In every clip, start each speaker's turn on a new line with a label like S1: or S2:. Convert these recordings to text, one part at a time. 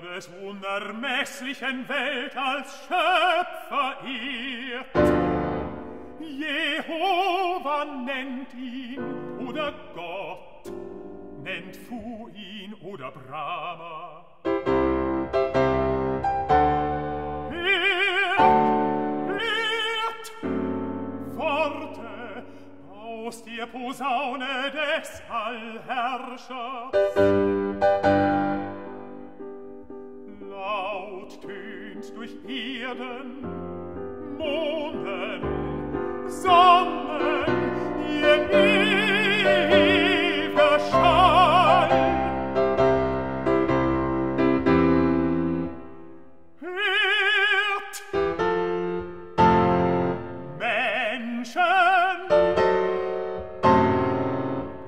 S1: des unermesslichen Welt als Schöpfer ihr. Jehova nennt ihn oder Gott, nennt Fu ihn oder Brahma. Hört, hört, Worte aus der Posaune des Allherrschers. durch Erden, Monden, Sonnen, ihr ewiger Schall. Hört, Menschen,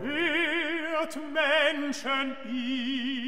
S1: hört Menschen, ihr,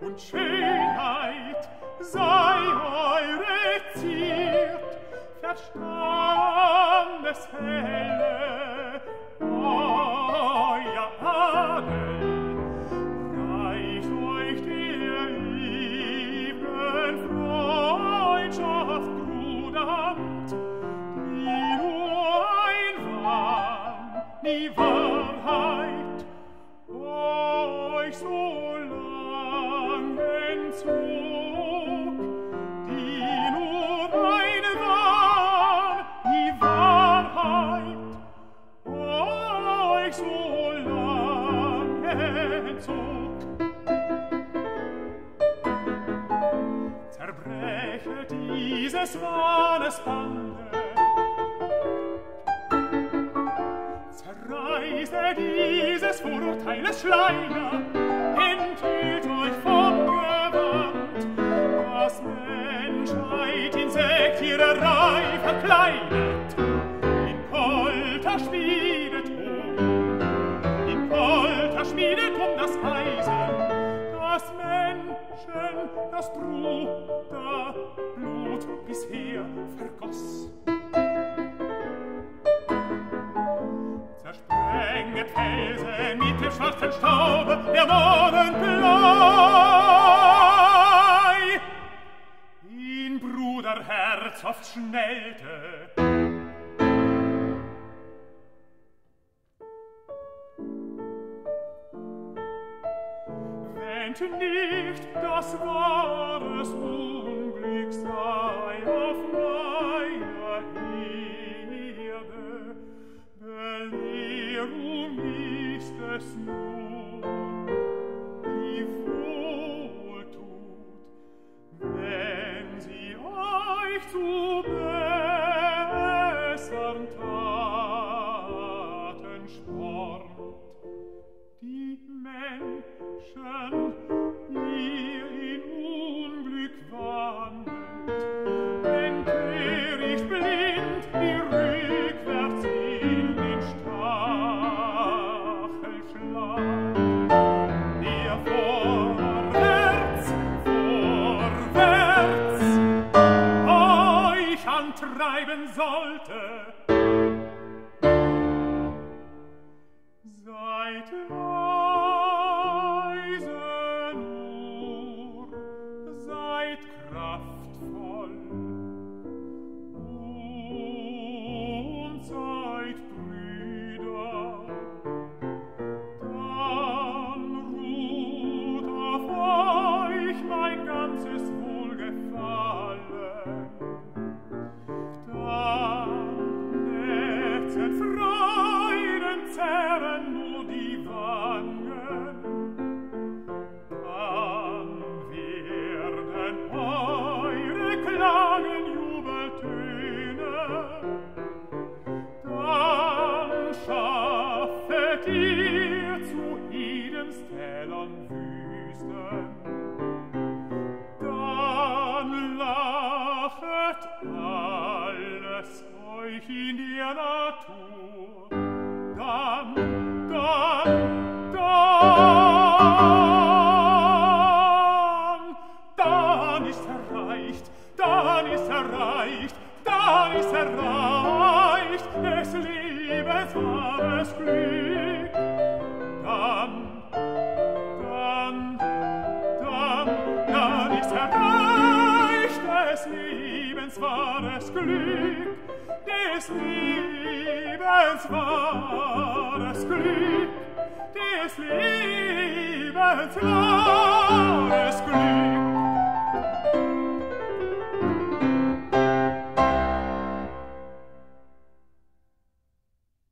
S1: und Schönheit sei eure Ziert, Verstandes helle Oh, dieses Wahnes Bande. Zerreiße dieses Vorurteiles Schleier, enthüllt euch vor weit insekt ihre reih verkleidet in polter schmiedet um. In polter schmiedet um das eisen das menschen das bruder blut bisher vergoss. Zersprenget felsen mit dem schwarzen staube der morgen blau. Herz oft schnellte. Wähnt nicht, dass wahres Unglück sei auf meiner Erde, Belehrung ist es nur, schön alles euch in der Natur, dann, dann, dann, dann ist erreicht, dann ist erreicht, dann ist erreicht, es liebes wahres Glück, dann, dann, dann, dann ist erreicht, es liebes lebens wahres glück des lebens wahres glück des lebens wahres